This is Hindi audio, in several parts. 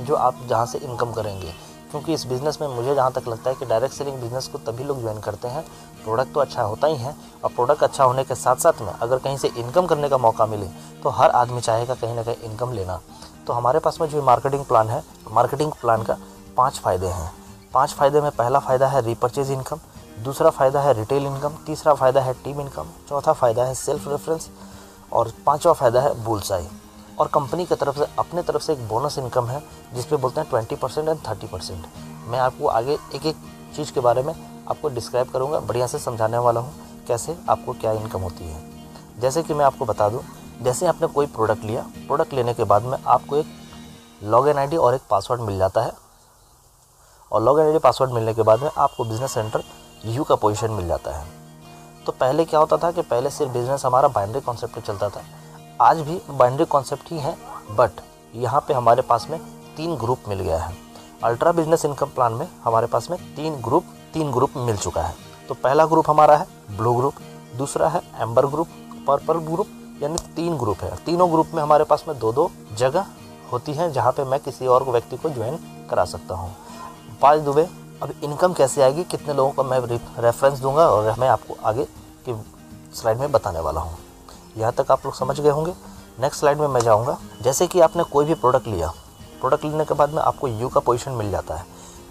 जो आप जहाँ से इनकम करेंगे। क्योंकि इस बिज़नेस में मुझे जहाँ तक लगता है कि डायरेक्ट सेलिंग बिज़नेस को तभी लोग ज्वाइन करते हैं। प्रोडक्ट तो अच्छा होता ही है और प्रोडक्ट अच्छा होने के साथ साथ में अगर कहीं से इनकम करने का मौका मिले तो हर आदमी चाहेगा कहीं ना कहीं इनकम लेना। तो हमारे पास में जो मार्केटिंग प्लान है मार्केटिंग प्लान का पाँच फ़ायदे हैं। पाँच फ़ायदे में पहला फ़ायदा है रीपर्चेज इनकम दूसरा फ़ायदा है रिटेल इनकम तीसरा फ़ायदा है टीम इनकम चौथा फ़ायदा है सेल्फ रेफरेंस और पाँचवा फ़ायदा है बुलसाई और कंपनी की तरफ़ से, अपने तरफ़ से एक बोनस इनकम है जिस पे बोलते हैं twenty percent and thirty percent मैं आपको आगे एक एक चीज़ के बारे में आपको डिस्क्राइब करूँगा, बढ़िया से समझाने वाला हूँ, कैसे आपको क्या इनकम होती है। जैसे कि मैं आपको बता दूँ, जैसे आपने कोई प्रोडक्ट लिया प्रोडक्ट लेने के बाद में आपको एक लॉग इन आई और एक पासवर्ड मिल जाता है। और लॉग इन आई पासवर्ड मिलने के बाद में आपको बिज़नेस सेंटर यू का पोजीशन मिल जाता है। तो पहले क्या होता था कि पहले सिर्फ़ बिज़नेस हमारा बाइंड्री कॉन्सेप्ट चलता था। आज भी बाइंड्री कॉन्सेप्ट ही है बट यहाँ पे हमारे पास में तीन ग्रुप मिल गया है। अल्ट्रा बिज़नेस इनकम प्लान में हमारे पास में तीन ग्रुप तीन ग्रुप मिल चुका है। तो पहला ग्रुप हमारा है ब्लू ग्रुप दूसरा है एम्बर ग्रुप पर्पल ग्रुप यानी तीन ग्रुप है। तीनों ग्रुप में हमारे पास में दो दो जगह होती हैं जहाँ पे मैं किसी और व्यक्ति को ज्वाइन करा सकता हूँ। पाँच दुबे अब इनकम कैसे आएगी, कितने लोगों का मैं रेफरेंस दूँगा और मैं आपको आगे की स्लाइड में बताने वाला हूँ। यहाँ तक आप लोग समझ गए होंगे। नेक्स्ट स्लाइड में मैं जाऊँगा। जैसे कि आपने कोई भी प्रोडक्ट लिया प्रोडक्ट लेने के बाद में आपको यू का पोजीशन मिल जाता है।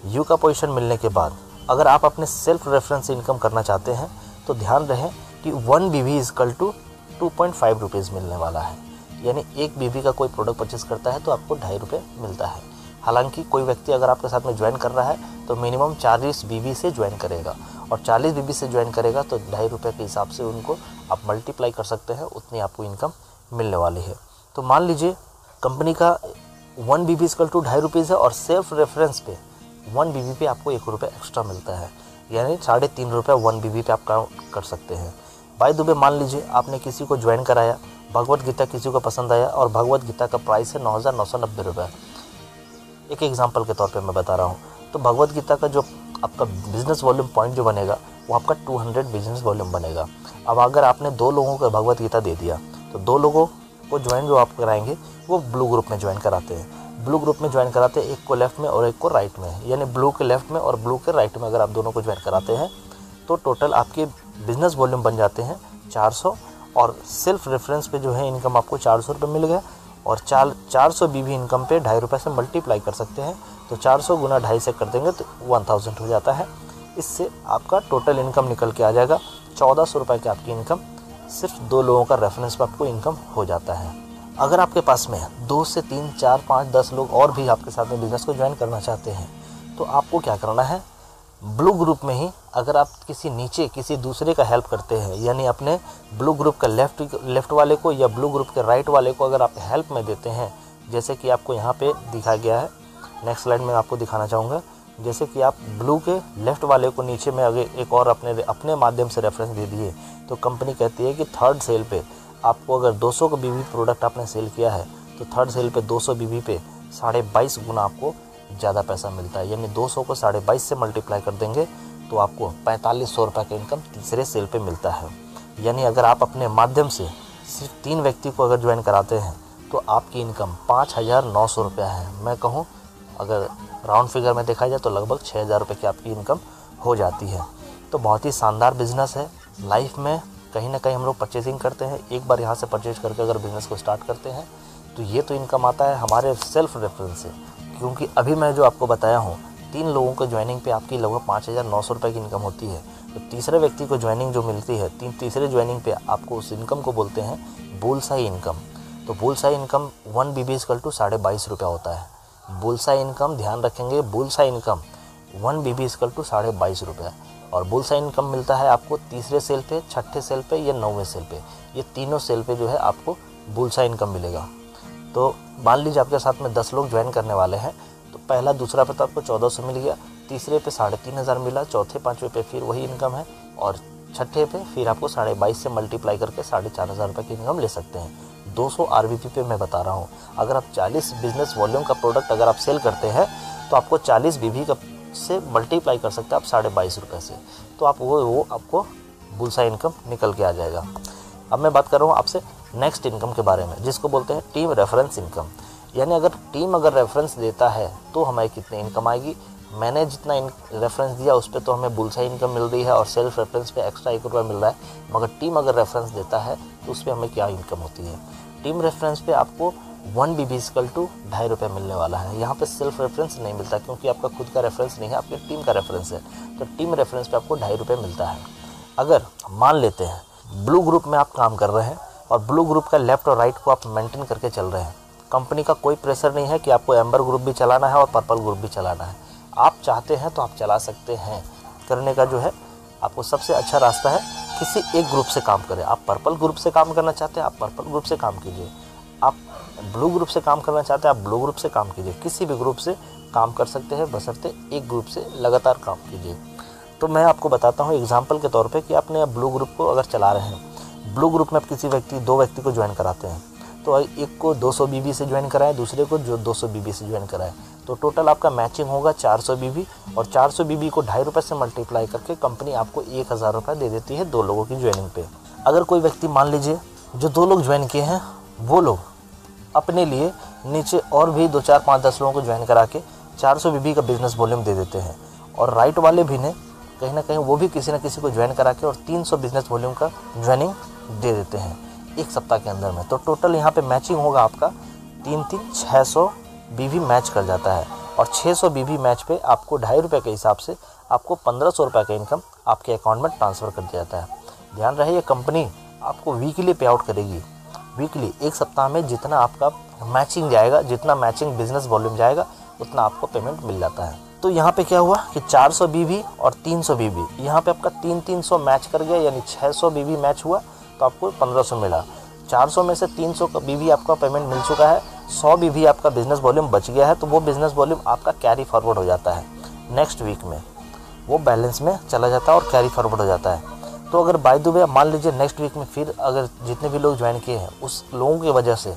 यू का पोजीशन मिलने के बाद अगर आप अपने सेल्फ रेफरेंस से इनकम करना चाहते हैं तो ध्यान रहे कि one B V is equal to two point five rupees मिलने वाला है। यानी एक बीबी का कोई प्रोडक्ट परचेस करता है तो आपको ढाई रुपये मिलता है। हालाँकि कोई व्यक्ति अगर आपके साथ में ज्वाइन कर रहा है तो मिनिमम चालीस बीबी से ज्वाइन करेगा। और चालीस बीबी से ज्वाइन करेगा तो ढाई रुपये के हिसाब से उनको आप मल्टीप्लाई कर सकते हैं, उतनी आपको इनकम मिलने वाली है। तो मान लीजिए कंपनी का one B B equal to ढाई रुपीज़ है और सेल्फ रेफरेंस पे वन बी बी पे आपको एक रुपये एक्स्ट्रा मिलता है। यानी साढ़े तीन रुपये वन बी बी पे आप काउंट कर सकते हैं। बाई दुबे मान लीजिए, आपने किसी को ज्वाइन कराया, भगवत गीता किसी को पसंद आया और भगवत गीता का प्राइस है नौ हज़ार नौ सौ नब्बे रुपये एक एग्ज़ाम्पल के तौर पे मैं बता रहा हूँ। तो भगवत गीता का जो आपका बिज़नेस वॉल्यूम पॉइंट जो बनेगा, वो आपका 200 बिज़नेस वॉल्यूम बनेगा। अब अगर आपने दो लोगों को भगवत गीता दे दिया तो दो लोगों को ज्वाइन जो आप कराएँगे, वो ब्लू ग्रुप में ज्वाइन कराते हैं। ब्लू ग्रुप में ज्वाइन कराते हैं, एक को लेफ़्ट में और एक को राइट में। यानी ब्लू के लेफ़्ट में और ब्लू के राइट में अगर आप दोनों को ज्वाइन कराते हैं तो टोटल आपके बिज़नेस वॉल्यूम बन जाते हैं 400 और सेल्फ रेफरेंस पे जो है इनकम आपको चार सौ मिल गया, और चार चार सौ बी इनकम पे ढाई रुपये से मल्टीप्लाई कर सकते हैं। तो चार सौ गुना ढाई से कर देंगे तो वन थाउज़ेंड हो जाता है। इससे आपका टोटल इनकम निकल के आ जाएगा। चौदह सौ रुपये की आपकी इनकम सिर्फ़ दो लोगों का रेफरेंस पर आपको इनकम हो जाता है। अगर आपके पास में दो से तीन, चार, पाँच, दस लोग और भी आपके साथ में बिज़नेस को ज्वाइन करना चाहते हैं तो आपको क्या करना है? ब्लू ग्रुप में ही अगर आप किसी नीचे, किसी दूसरे का हेल्प करते हैं, यानी अपने ब्लू ग्रुप का लेफ़्ट लेफ़्ट वाले को या ब्लू ग्रुप के राइट वाले को अगर आप हेल्प में देते हैं, जैसे कि आपको यहाँ पे दिखाया गया है नेक्स्ट स्लाइड में आपको दिखाना चाहूँगा। जैसे कि आप ब्लू के लेफ़्ट वाले को नीचे में अगर एक और अपने अपने माध्यम से रेफरेंस दे दिए तो कंपनी कहती है कि थर्ड सेल पे आपको अगर 200 का बीबी प्रोडक्ट आपने सेल किया है तो थर्ड सेल पे 200 बीबी पे साढ़े बाईस गुना आपको ज़्यादा पैसा मिलता है। यानी 200 को साढ़े बाईस से मल्टीप्लाई कर देंगे तो आपको पैंतालीस सौ रुपये का इनकम तीसरे सेल पर मिलता है। यानी अगर आप अपने माध्यम से सिर्फ़ तीन व्यक्ति को अगर ज्वाइन कराते हैं तो आपकी इनकम पाँच हज़ार नौ सौ रुपया है। मैं कहूँ अगर राउंड फिगर में देखा जाए तो लगभग छः हज़ार रुपये की आपकी इनकम हो जाती है। तो बहुत ही शानदार बिज़नेस है। लाइफ में कहीं ना कहीं हम लोग परचेजिंग करते हैं। एक बार यहाँ से परचेज करके अगर बिज़नेस को स्टार्ट करते हैं तो ये तो इनकम आता है हमारे सेल्फ रेफरेंस से। क्योंकि अभी मैं जो आपको बताया हूँ, तीन लोगों को ज्वाइनिंग पे आपकी लगभग पाँच हज़ार नौ सौ रुपये की इनकम होती है। तो तीसरे व्यक्ति को ज्वाइनिंग जो मिलती है, तीन, तीसरे ज्वाइनिंग पे आपको उस इनकम को बोलते हैं बोलसाई इनकम तो बोलसाई income one B B to साढ़े बाईस रुपया होता है। बोलसा इनकम, ध्यान रखेंगे, बोलसा income, one B B to साढ़े बाईस रुपया और बुलसा इनकम मिलता है आपको तीसरे सेल पे, छठे सेल पे या नौवें सेल पे। ये तीनों सेल पे जो है आपको बुलसा इनकम मिलेगा। तो मान लीजिए आपके साथ में दस लोग ज्वाइन करने वाले हैं तो पहला दूसरा पे तो आपको चौदह सौ मिल गया, तीसरे पे साढ़े तीन हज़ार मिला, चौथे पाँचवें पे फिर वही इनकम है, और छठे पे फिर आपको साढ़े बाईस से मल्टीप्लाई करके साढ़े चार हज़ार रुपये की इनकम ले सकते हैं। 200 सौ पे मैं बता रहा हूँ। अगर आप 40 बिज़नेस वॉल्यूम का प्रोडक्ट अगर आप सेल करते हैं तो आपको 40 बीबी का से मल्टीप्लाई कर सकते हैं आप साढ़े बाईस रुपये से। तो आप वो वो आपको बुलसा इनकम निकल के आ जाएगा। अब मैं बात कर रहा हूँ आपसे नेक्स्ट इनकम के बारे में, जिसको बोलते हैं टीम रेफरेंस इनकम। यानी अगर टीम अगर रेफरेंस देता है तो हमारी कितनी इनकम आएगी? मैंने जितना इन रेफरेंस दिया, उस पर तो हमें बुलसा इनकम मिल रही है और सेल्फ रेफरेंस पे एक्स्ट्रा एक रुपया मिल रहा है। मगर टीम अगर रेफरेंस देता है तो उस पर हमें क्या इनकम होती है? टीम रेफरेंस पे आपको one B B is equal to ढाई रुपये मिलने वाला है। यहाँ पे सेल्फ रेफरेंस नहीं मिलता क्योंकि आपका खुद का रेफरेंस नहीं है, आपके टीम का रेफरेंस है। तो टीम रेफरेंस पे आपको ढाई रुपये मिलता है। अगर मान लेते हैं ब्लू ग्रुप में आप काम कर रहे हैं और ब्लू ग्रुप का लेफ़्ट और राइट को आप मेंटेन करके चल रहे हैं। कंपनी का कोई प्रेशर नहीं है कि आपको एम्बर ग्रुप भी चलाना है और पर्पल ग्रुप भी चलाना है। आप चाहते हैं तो आप चला सकते हैं। करने का जो है, आपको सबसे अच्छा रास्ता है, किसी एक ग्रुप से काम करें। आप पर्पल ग्रुप से काम करना चाहते हैं, आप पर्पल ग्रुप से काम कीजिए। आप ब्लू ग्रुप से काम करना चाहते हैं, आप ब्लू ग्रुप से काम कीजिए। किसी भी ग्रुप से काम कर सकते हैं बसरते एक ग्रुप से लगातार काम कीजिए। तो मैं आपको बताता हूँ एग्ज़ाम्पल के तौर पे कि आपने ब्लू ग्रुप को अगर चला रहे हैं, ब्लू ग्रुप में आप किसी व्यक्ति, दो व्यक्ति को ज्वाइन कराते हैं। तो एक को 200 बीबी से ज्वाइन कराएँ, दूसरे को जो 200 बीबी से ज्वाइन कराएँ। तो टोटल आपका मैचिंग होगा 400 बीबी और 400 बीबी को ढाई रुपये से मल्टीप्लाई करके कंपनी आपको एक हज़ार रुपये दे देती है दो लोगों की ज्वाइनिंग पे। अगर कोई व्यक्ति मान लीजिए, जो दो लोग ज्वाइन किए हैं, वो लोग अपने लिए नीचे और भी दो, चार, पाँच, दस लोगों को ज्वाइन करा के चार सौ बीबी का बिज़नेस वॉल्यूम दे देते हैं। और राइट वाले भी ने कहीं ना कहीं वो भी किसी न किसी को ज्वाइन करा के और तीन सौ बिज़नेस वॉल्यूम का ज्वाइनिंग दे देते हैं एक सप्ताह के अंदर में। तो टोटल यहाँ पे मैचिंग होगा आपका तीन तीन छः सौ बीवी मैच कर जाता है और छः सौ बीवी मैच पे आपको ढाई रुपये के हिसाब से आपको पंद्रह सौ रुपये का इनकम आपके अकाउंट में ट्रांसफ़र कर दिया जाता है। ध्यान रहे, ये कंपनी आपको वीकली पे आउट करेगी। वीकली एक सप्ताह में जितना आपका मैचिंग जाएगा, जितना मैचिंग बिज़नेस वॉल्यूम जाएगा, उतना आपको पेमेंट मिल जाता है। तो यहाँ पे क्या हुआ कि 400 बीबी और 300 बीबी यहाँ पे आपका तीन तीन सौ मैच कर गया, यानी 600 बीबी मैच हुआ तो आपको 1500 मिला। 400 में से 300 का बीबी आपका पेमेंट मिल चुका है 100 बीबी आपका बिज़नेस वॉल्यूम बच गया है तो वो बिज़नेस वॉल्यूम आपका कैरी फॉरवर्ड हो जाता है। नेक्स्ट वीक में वो बैलेंस में चला जाता है और कैरी फॉरवर्ड हो जाता है। तो अगर बाय द वे मान लीजिए नेक्स्ट वीक में फिर अगर जितने भी लोग ज्वाइन किए हैं, उस लोगों की वजह से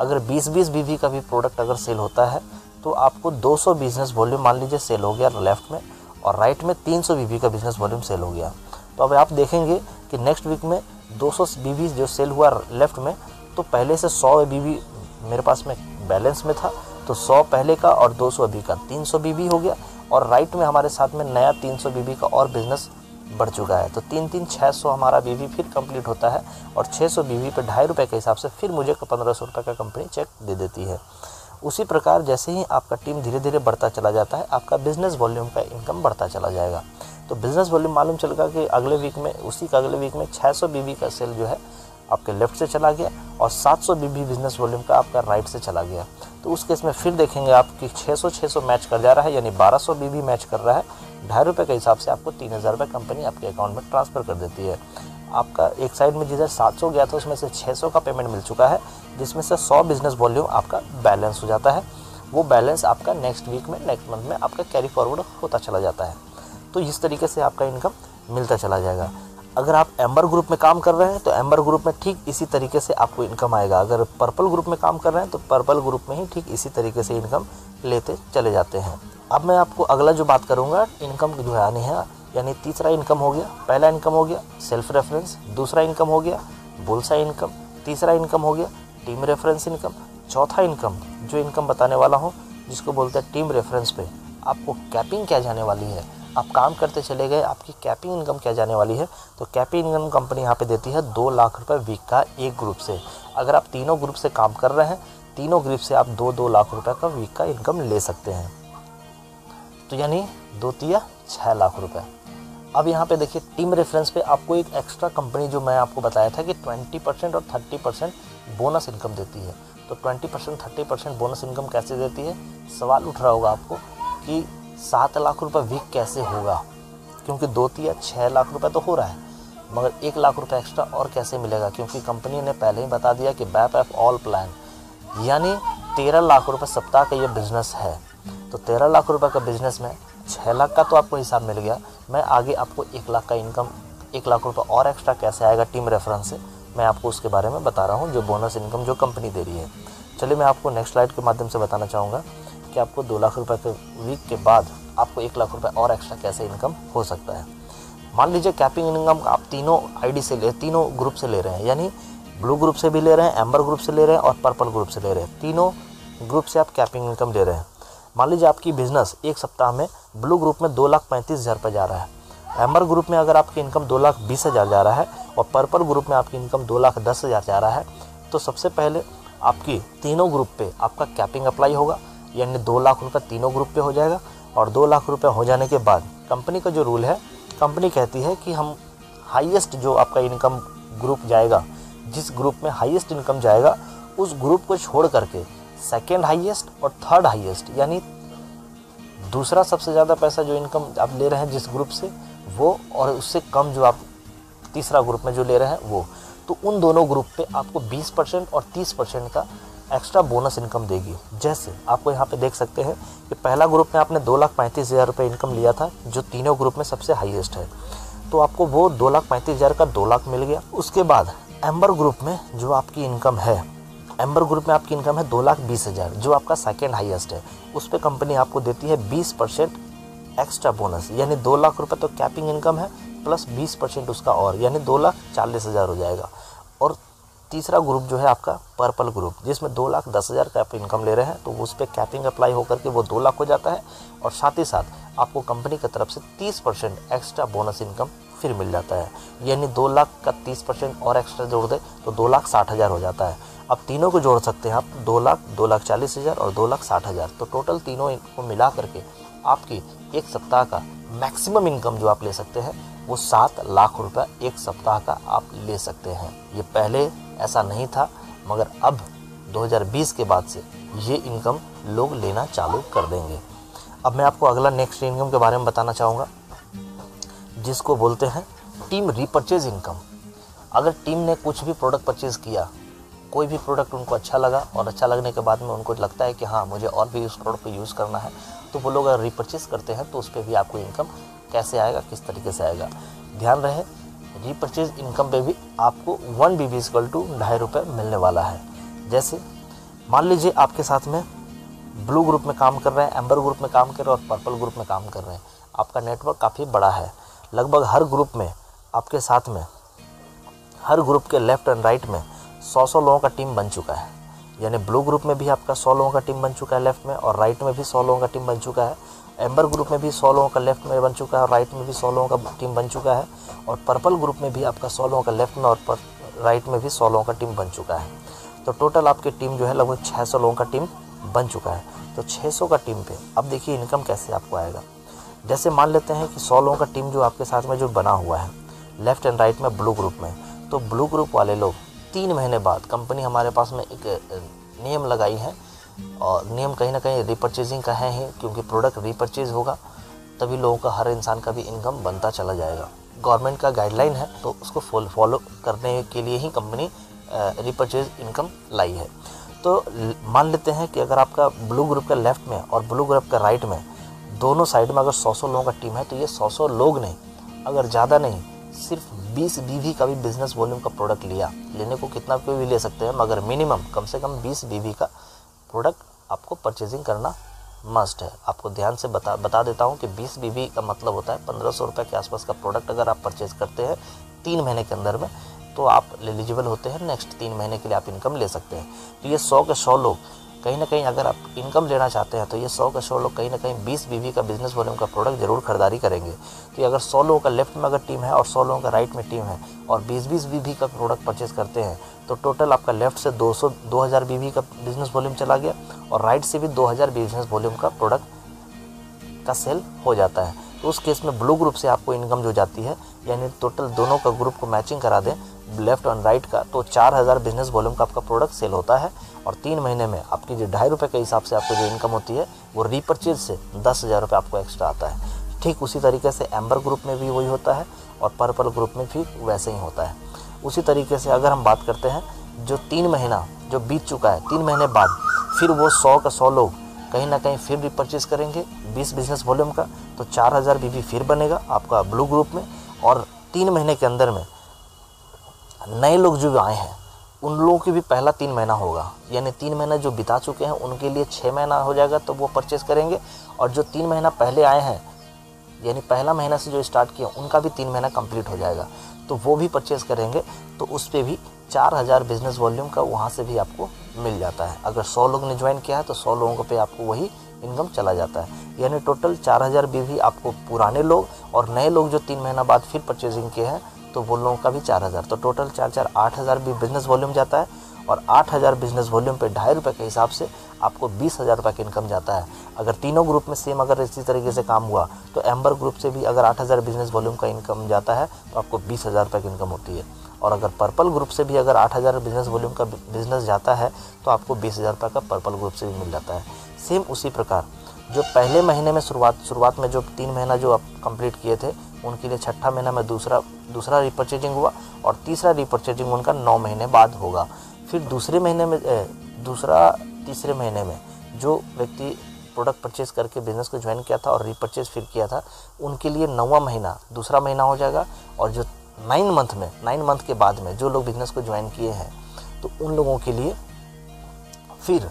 अगर 20-20 बीवी का भी प्रोडक्ट अगर सेल होता है तो आपको 200 बिज़नेस वॉल्यूम मान लीजिए सेल हो गया लेफ़्ट में और राइट में 300 बीवी का बिज़नेस वॉल्यूम सेल हो गया। तो अब आप देखेंगे कि नेक्स्ट वीक में 200 बीवी जो सेल हुआ लेफ़्ट में तो पहले से 100 बीवी मेरे पास में बैलेंस में था तो 100 पहले का और 200 अभी का। 300 बीबी हो गया और राइट में हमारे साथ में नया 300 बीबी का और बिज़नेस बढ़ चुका है। तो तीन तीन छः सौ हमारा बीवी फिर कंप्लीट होता है और छः सौ बीवी पे ढाई रुपये के हिसाब से फिर मुझे पंद्रह सौ रुपये का कंपनी चेक दे देती है। उसी प्रकार जैसे ही आपका टीम धीरे धीरे बढ़ता चला जाता है, आपका बिज़नेस वॉल्यूम का इनकम बढ़ता चला जाएगा। तो बिज़नेस वॉल्यूम मालूम चलेगा कि अगले वीक में, उसी का अगले वीक में 600 बीबी का सेल जो है आपके लेफ़्ट से चला गया और 700 बीबी बिज़नेस वॉल्यूम का आपका राइट से चला गया। तो उस केस में फिर देखेंगे आप कि 600 600 मैच कर जा रहा है, यानी 1200 बीबी मैच कर रहा है। ढाई रुपये के हिसाब से आपको तीन हज़ार रुपये कंपनी आपके अकाउंट में ट्रांसफ़र कर देती है। आपका एक साइड में जिधर 700 गया था, उसमें से 600 का पेमेंट मिल चुका है, जिसमें से 100 बिज़नेस वॉल्यूम आपका बैलेंस हो जाता है। वो बैलेंस आपका नेक्स्ट वीक में, नेक्स्ट मंथ में आपका कैरी फॉरवर्ड होता चला जाता है। तो इस तरीके से आपका इनकम मिलता चला जाएगा। अगर आप एम्बर ग्रुप में काम कर रहे हैं तो एम्बर ग्रुप में ठीक इसी तरीके से आपको इनकम आएगा। अगर पर्पल ग्रुप में काम कर रहे हैं तो पर्पल ग्रुप में ही ठीक इसी तरीके से इनकम लेते चले जाते हैं। अब मैं आपको अगला जो बात करूँगा इनकम जो है आनी है, यानी तीसरा इनकम हो गया। पहला इनकम हो गया सेल्फ रेफरेंस दूसरा इनकम हो गया बुलसा इनकम तीसरा इनकम हो गया टीम रेफरेंस इनकम चौथा इनकम जो इनकम बताने वाला हूँ, जिसको बोलते हैं टीम रेफरेंस पे। आपको कैपिंग क्या जाने वाली है? आप काम करते चले गए, आपकी कैपिंग इनकम क्या जाने वाली है? तो कैपिंग इनकम कंपनी यहाँ पे देती है दो लाख रुपए वीक का एक ग्रुप से। अगर आप तीनों ग्रुप से काम कर रहे हैं, तीनों ग्रुप से आप दो दो लाख रुपए का वीक का इनकम ले सकते हैं। तो यानी दो तिया छः लाख रुपए। अब यहाँ पे देखिए टीम रेफरेंस पे आपको एक एक्स्ट्रा कंपनी जो मैं आपको बताया था कि 20 परसेंट और 30 परसेंट बोनस इनकम देती है। तो 20 percent thirty percent bonus income कैसे देती है? सवाल उठ रहा होगा आपको कि सात लाख रुपए वीक कैसे होगा? क्योंकि दो तिया छः लाख रुपए तो हो रहा है, मगर एक लाख रुपए एक्स्ट्रा और कैसे मिलेगा? क्योंकि कंपनी ने पहले ही बता दिया कि बैप एफ़ ऑल प्लान यानी तेरह लाख रुपए सप्ताह का ये बिज़नेस है। तो तेरह लाख रुपए का बिज़नेस में छः लाख का तो आपको हिसाब मिल गया। मैं आगे आपको एक लाख का इनकम एक लाख रुपये और एक्स्ट्रा कैसे आएगा टीम रेफरेंस से, मैं आपको उसके बारे में बता रहा हूँ, जो बोनस इनकम जो कंपनी दे रही है। चलिए मैं आपको नेक्स्ट स्लाइड के माध्यम से बताना चाहूँगा। कि आपको दो लाख रुपए के वीक के बाद आपको एक लाख रुपए और एक्स्ट्रा कैसे इनकम हो सकता है। मान लीजिए कैपिंग इनकम आप तीनों आईडी से ले, तीनों ग्रुप से ले रहे हैं, यानी ब्लू ग्रुप से भी ले रहे हैं एम्बर ग्रुप से ले रहे हैं और पर्पल ग्रुप से ले रहे हैं। तीनों ग्रुप से आप कैपिंग इनकम ले रहे हैं। मान लीजिए आपकी बिज़नेस एक सप्ताह में ब्लू ग्रुप में दो लाख पैंतीस हज़ार रुपये जा रहा है। एम्बर ग्रुप में अगर आपकी इनकम दो लाख बीस हज़ार जा रहा है और पर्पल ग्रुप में आपकी इनकम दो लाख दस हज़ार जा रहा है तो सबसे पहले आपकी तीनों ग्रुप पे आपका कैपिंग अप्लाई होगा। यानी दो लाख रुपये तीनों ग्रुप पे हो जाएगा और दो लाख रुपये हो जाने के बाद कंपनी का जो रूल है, कंपनी कहती है कि हम हाईएस्ट जो आपका इनकम ग्रुप जाएगा, जिस ग्रुप में हाईएस्ट इनकम जाएगा, उस ग्रुप को छोड़ करके सेकेंड हाईएस्ट और थर्ड हाईएस्ट, यानी दूसरा सबसे ज़्यादा पैसा जो इनकम आप ले रहे हैं जिस ग्रुप से, वो और उससे कम जो आप तीसरा ग्रुप में जो ले रहे हैं, वो। तो उन दोनों ग्रुप पे आपको 20 परसेंट और 30 परसेंट का एक्स्ट्रा बोनस इनकम देगी। जैसे आपको यहाँ पे देख सकते हैं कि पहला ग्रुप में आपने दो लाख पैंतीस हज़ार रुपये इनकम लिया था, जो तीनों ग्रुप में सबसे हाईएस्ट है। तो आपको वो दो लाख पैंतीस हज़ार का दो लाख मिल गया। उसके बाद एम्बर ग्रुप में जो आपकी इनकम है एम्बर ग्रुप में आपकी इनकम है दो लाख बीस हज़ार, जो आपका सेकेंड हाईएस्ट है। उस पर कंपनी आपको देती है बीस परसेंट एक्स्ट्रा बोनस यानी दो लाख रुपये तो कैपिंग इनकम है प्लस बीस परसेंट उसका और, यानी दो लाख चालीस हज़ार हो जाएगा। तीसरा ग्रुप जो है आपका पर्पल ग्रुप, जिसमें दो लाख दस हज़ार का आप इनकम ले रहे हैं तो उस पर कैपिंग अप्लाई होकर के वो दो लाख हो जाता है और साथ ही साथ आपको कंपनी की तरफ़ से तीस परसेंट एक्स्ट्रा बोनस इनकम फिर मिल जाता है। यानी दो लाख का तीस परसेंट और एक्स्ट्रा जोड़ दे तो दो लाख साठ हज़ार हो जाता है। अब तीनों को जोड़ सकते हैं आप, दो लाख दो लाख चालीस हज़ार और दो लाख साठ हज़ार। तो टोटल तीनों को मिला करके आपकी एक सप्ताह का मैक्सिमम इनकम जो आप ले सकते हैं वो सात लाख रुपए एक सप्ताह का आप ले सकते हैं। ये पहले ऐसा नहीं था, मगर अब 2020 के बाद से, ये इनकम लोग लेना चालू कर देंगे। अब मैं आपको अगला नेक्स्ट इनकम के बारे में बताना चाहूँगा, जिसको बोलते हैं टीम रिपर्चेज इनकम अगर टीम ने कुछ भी प्रोडक्ट परचेज़ किया, कोई भी प्रोडक्ट उनको अच्छा लगा और अच्छा लगने के बाद में उनको लगता है कि हाँ मुझे और भी उस प्रोडक्ट को यूज़ करना है तो वो लोग अगर रिपर्चेज करते हैं तो उस पर भी आपको इनकम कैसे आएगा, किस तरीके से आएगा। ध्यान रहे रिपर्चेज इनकम पे भी आपको one B B equal to ढाई रुपये मिलने वाला है। जैसे, मान लीजिए आपके साथ में ब्लू ग्रुप में काम कर रहे हैं एम्बर ग्रुप में काम कर रहे हैं और पर्पल ग्रुप में काम कर रहे हैं। आपका नेटवर्क काफ़ी बड़ा है। लगभग हर ग्रुप में, आपके साथ में, हर ग्रुप के लेफ़्ट एंड राइट में सौ सौ लोगों का टीम बन चुका है। यानी ब्लू ग्रुप में भी आपका सौ लोगों का टीम बन चुका है लेफ़्ट में और राइट में भी सौ लोगों का टीम बन चुका है। एम्बर ग्रुप में भी सौ लोगों का लेफ़्ट में बन चुका है और राइट में भी सौ लोगों का टीम बन चुका है और पर्पल ग्रुप में भी आपका सौ लोगों का लेफ़्ट में और पर, राइट में भी सौ लोगों का टीम बन चुका है। तो टोटल आपकी टीम जो है लगभग छः सौ लोगों का टीम बन चुका है। तो छः सौ का टीम पे अब देखिए इनकम कैसे आपको आएगा। जैसे मान लेते हैं कि सौ लोगों का टीम जो आपके साथ में जो बना हुआ है लेफ़्ट एंड राइट में ब्लू ग्रुप में तो ब्लू ग्रुप वाले लोग तीन महीने बाद कंपनी हमारे पास में एक नियम लगाई है और नियम कहीं ना कहीं रिपर्चेजिंग का है ही, क्योंकि प्रोडक्ट रिपर्चेज होगा, तभी लोगों का, हर इंसान का भी इनकम बनता चला जाएगा। गवर्नमेंट का गाइडलाइन है तो उसको फॉलो करने के लिए ही कंपनी रिपर्चेज इनकम लाई है। तो मान लेते हैं कि अगर आपका ब्लू ग्रुप का लेफ़्ट में और ब्लू ग्रुप का राइट में दोनों साइड में अगर सौ सौ लोगों का टीम है तो ये सौ सौ लोग नहीं, अगर ज़्यादा नहीं, सिर्फ़ 20 बीवी का भी बिज़नेस वॉल्यूम का प्रोडक्ट लिया, लेने को कितना कोई भी ले सकते हैं, मगर मिनिमम कम से कम 20 बीवी का प्रोडक्ट आपको परचेजिंग करना मस्ट है। आपको ध्यान से बता बता देता हूँ कि 20 बीबी का मतलब होता है पंद्रह सौ रुपये के आसपास का प्रोडक्ट अगर आप परचेज करते हैं तीन महीने के अंदर में तो आप एलिजिबल होते हैं। नेक्स्ट तीन महीने के लिए आप इनकम ले सकते हैं। तो ये सौ के सौ लोग कहीं ना कहीं अगर आप इनकम लेना चाहते हैं तो ये सौ का सौ लोग कहीं ना कहीं बीस बीवी का बिज़नेस वॉल्यूम का प्रोडक्ट ज़रूर खरीदारी करेंगे। तो अगर सौ लोगों का लेफ़्ट में अगर टीम है और सौ लोगों का राइट में टीम है और बीस बीस बीवी का प्रोडक्ट परचेज करते हैं तो टोटल आपका लेफ़्ट से दो सौ, दो हज़ार बीवी का बिज़नेस वॉल्यूम चला गया और राइट से भी दो हज़ार बिज़नेस वॉल्यूम का प्रोडक्ट का सेल हो जाता है। तो उस केस में ब्लू ग्रुप से आपको इनकम जो जाती है, यानी टोटल दोनों का ग्रुप को मैचिंग करा दें लेफ़्ट और राइट का तो चार हज़ार बिज़नेस वॉल्यूम का आपका प्रोडक्ट सेल होता है और तीन महीने में आपकी जो ढाई रुपये के हिसाब से आपको जो इनकम होती है, वो रीपरचेज से दस हज़ार रुपये आपको एक्स्ट्रा आता है। ठीक उसी तरीके से एम्बर ग्रुप में भी वही होता है और पर्पल ग्रुप में भी वैसे ही होता है। उसी तरीके से अगर हम बात करते हैं, जो तीन महीना जो बीत चुका है, तीन महीने बाद, फिर वो सौ का सौ लोग कहीं ना कहीं फिर रिपर्चेज करेंगे बीस बिज़नेस वॉल्यूम का तो चार हज़ार बी फिर बनेगा आपका ब्लू ग्रुप में। और तीन महीने के अंदर में नए लोग जो आए हैं, उन लोगों की भी पहला तीन महीना होगा। यानी तीन महीना जो बिता चुके हैं, उनके लिए छः महीना हो जाएगा तो वो परचेस करेंगे। और जो तीन महीना पहले आए हैं, यानी पहला महीना से जो स्टार्ट किया उनका भी तीन महीना कंप्लीट हो जाएगा। तो वो भी परचेस करेंगे तो उस पर भी चार हज़ार बिज़नेस वॉल्यूम का वहाँ से भी आपको मिल जाता है। अगर सौ लोग ने ज्वाइन किया है तो सौ लोगों पे आपको वही इनकम चला जाता है। यानी टोटल चार हज़ार भी आपको पुराने लोग और नए लोग जो तीन महीना बाद फिर परचेजिंग किए हैं तो वो लोगों का भी चार हज़ार। तो टोटल चार चार आठ हज़ार भी बिज़नेस वॉल्यूम जाता है और आठ हज़ार बिज़नेस वॉल्यूम पे ढाई रुपये के हिसाब से आपको बीस हज़ार रुपये का इनकम जाता है। अगर तीनों ग्रुप में सेम अगर इसी तरीके से काम हुआ तो एम्बर ग्रुप से भी अगर आठ हज़ार बिज़नेस वॉल्यूम का इनकम जाता है तो आपको बीस हज़ार रुपये की इनकम होती है। और अगर पर्पल ग्रुप से भी अगर आठ हज़ार बिज़नेस वॉल्यूम का बिज़नेस जाता है तो आपको बीस हज़ार रुपये का पर्पल ग्रुप से भी मिल जाता है। सेम उसी प्रकार। जो पहले महीने में शुरुआत शुरुआत में जो तीन महीना जो आप कंप्लीट किए थे, उनके लिए छठा महीना में दूसरा दूसरा रिपर्चेजिंग हुआ और तीसरा रिपर्चेजिंग उनका नौ महीने बाद होगा। फिर दूसरे महीने में दूसरा, तीसरे महीने में जो व्यक्ति प्रोडक्ट परचेज करके बिज़नेस को ज्वाइन किया था और रिपर्चेज फिर किया था, उनके लिए नौवा महीना, दूसरा महीना हो जाएगा और जो नाइन मंथ में नाइन मंथ के बाद में जो लोग बिज़नेस को ज्वाइन किए हैं तो उन लोगों के लिए फिर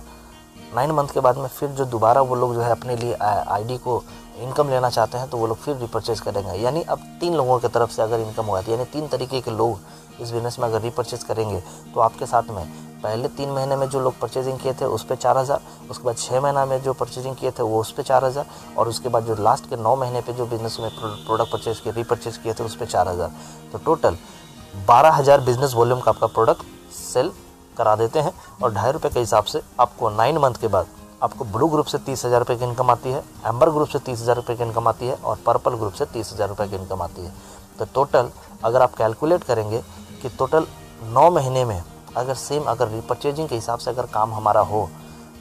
नाइन मंथ के बाद में फिर जो दोबारा वो लोग जो है अपने लिए आईडी को इनकम लेना चाहते हैं तो वो लोग फिर रिपर्चेज करेंगे। यानी अब तीन लोगों की तरफ़ से अगर इनकम हुआ यानी तीन तरीके के लोग इस बिज़नेस में अगर रिपर्चेज करेंगे तो आपके साथ में पहले तीन महीने में जो लोग परचेजिंग किए थे उस पर चार हज़ार, उसके बाद छः महीना में जो परचेजिंग किए थे, वो उस पर चार हज़ार, और उसके बाद जो लास्ट के नौ महीने पे जो बिज़नेस में प्रोडक्ट परचेज किए रीपरचेज किए थे उस पर चार हज़ार। तो टोटल बारह हज़ार बिज़नेस वॉल्यूम का आपका प्रोडक्ट सेल करा देते हैं और ढाई रुपये के हिसाब से आपको नाइन मंथ के बाद आपको ब्लू ग्रुप से तीस हज़ार रुपये की इनकम आती है एम्बर ग्रुप से तीस हज़ार रुपये की इनकम आती है और पर्पल ग्रुप से तीस हज़ार रुपये की इनकम आती है। तो टोटल अगर आप कैलकुलेट करेंगे कि टोटल नौ महीने में अगर सेम अगर रिपर्चेजिंग के हिसाब से अगर काम हमारा हो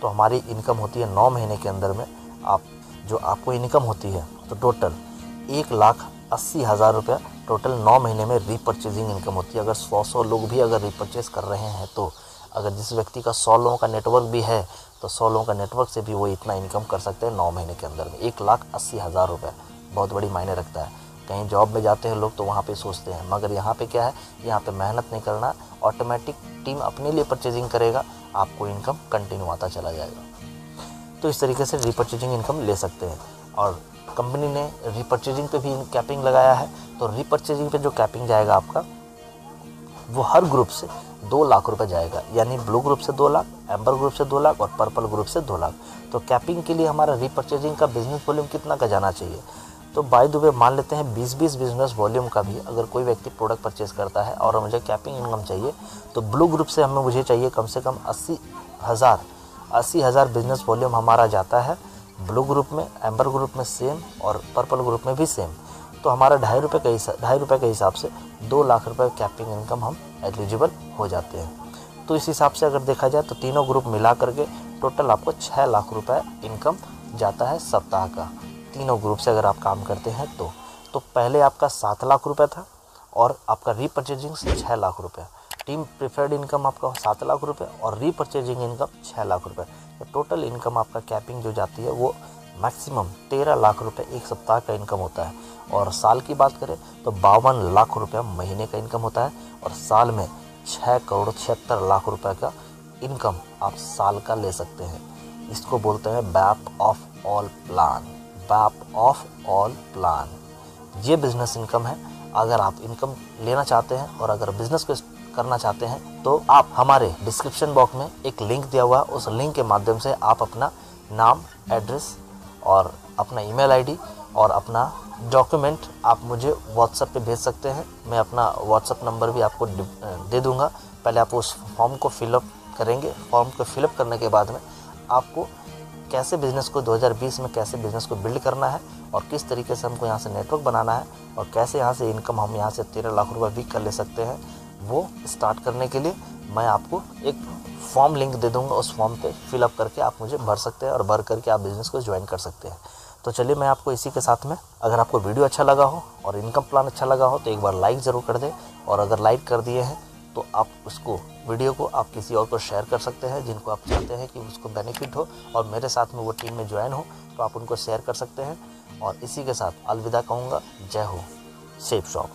तो हमारी इनकम होती है नौ महीने के अंदर में आप, जो आपको इनकम होती है तो टोटल एक लाख अस्सी हज़ार रुपया टोटल नौ महीने में रीपर्चेजिंग इनकम होती है। अगर सौ सौ लोग भी अगर रिपर्चेज कर रहे हैं तो अगर जिस व्यक्ति का सौ लोगों का नेटवर्क भी है तो सौ लोगों का नेटवर्क से भी वो इतना इनकम कर सकते हैं नौ महीने के अंदर में। एक लाख अस्सी हज़ार रुपये बहुत बड़ी मायने रखता है। कहीं जॉब में जाते हैं लोग तो वहाँ पे सोचते हैं, मगर यहाँ पे क्या है, यहाँ पे मेहनत नहीं करना ऑटोमेटिक टीम अपने लिए परचेजिंग करेगा, आपको इनकम कंटिन्यू आता चला जाएगा। तो इस तरीके से रिपर्चेजिंग इनकम ले सकते हैं। और कंपनी ने रिपर्चेजिंग पे भी कैपिंग लगाया है तो रिपर्चेजिंग पे जो कैपिंग जाएगा आपका, वो हर ग्रुप से दो लाख रुपए जाएगा, यानी ब्लू ग्रुप से दो लाख, एम्बर ग्रुप से दो लाख और पर्पल ग्रुप से दो लाख। तो कैपिंग के लिए हमारा रिपर्चेजिंग का बिज़नेस वॉल्यूम कितना का जाना चाहिए? तो बाय दुबे मान लेते हैं बीस बीस बिज़नेस वॉल्यूम का भी अगर कोई व्यक्ति प्रोडक्ट परचेज करता है और मुझे कैपिंग इनकम चाहिए तो ब्लू ग्रुप से हमें मुझे चाहिए कम से कम अस्सी हज़ार अस्सी हज़ार बिज़नेस वॉल्यूम हमारा जाता है। ब्लू ग्रुप में एम्बर ग्रुप में सेम और पर्पल ग्रुप में भी सेम तो हमारा ढाई रुपये के ढाई रुपये के हिसाब से दो लाख रुपये कैपिंग इनकम हम एलिजिबल हो जाते हैं। तो इस हिसाब से अगर देखा जाए तो तीनों ग्रुप मिला करके टोटल आपको छः लाख रुपए इनकम जाता है सप्ताह का। तीनों ग्रुप से अगर आप काम करते हैं तो तो पहले आपका सात लाख रुपए था और आपका रीपर्चेजिंग से छः लाख रुपए। टीम प्रिफर्ड इनकम आपका सात लाख रुपए और रीपर्चेजिंग इनकम छः लाख रुपए। तो टोटल इनकम आपका कैपिंग जो जाती है वो मैक्सिमम तेरह लाख रुपए एक सप्ताह का इनकम होता है। और साल की बात करें तो बावन लाख रुपया महीने का इनकम होता है और साल में छः करोड़ छिहत्तर लाख रुपए का इनकम आप साल का ले सकते हैं। इसको बोलते हैं बैप ऑफ़ ऑल प्लान। बैप ऑफ़ ऑल प्लान। ये बिज़नेस इनकम है। अगर आप इनकम लेना चाहते हैं और अगर बिज़नेस को करना चाहते हैं तो आप हमारे डिस्क्रिप्शन बॉक्स में एक लिंक दिया हुआ है। उस लिंक के माध्यम से आप अपना नाम, एड्रेस और अपना ईमेल आईडी और अपना डॉक्यूमेंट आप मुझे व्हाट्सएप पे भेज सकते हैं। मैं अपना व्हाट्सएप नंबर भी आपको दे दूँगा। पहले आप उस फॉर्म को फिलअप करेंगे। फॉर्म को फिलअप करने के बाद में आपको कैसे बिज़नेस को 2020 में कैसे बिज़नेस को बिल्ड करना है और किस तरीके से हमको यहाँ से नेटवर्क बनाना है और कैसे यहाँ से इनकम हम यहाँ से तेरह लाख रुपये वीक कर ले सकते हैं, वो स्टार्ट करने के लिए मैं आपको एक फॉर्म लिंक दे दूँगा। उस फॉर्म पे फिलअप करके आप मुझे भर सकते हैं और भर करके आप बिज़नेस को ज्वाइन कर सकते हैं। तो चलिए मैं आपको इसी के साथ में, अगर आपको वीडियो अच्छा लगा हो और इनकम प्लान अच्छा लगा हो तो एक बार लाइक ज़रूर कर दें और अगर लाइक कर दिए हैं तो आप उसको, वीडियो को आप किसी और को शेयर कर सकते हैं जिनको आप चाहते हैं कि उसको बेनिफिट हो और मेरे साथ में वो टीम में ज्वाइन हो तो आप उनको शेयर कर सकते हैं। और इसी के साथ अलविदा कहूँगा, जय हो सेफ़ शॉप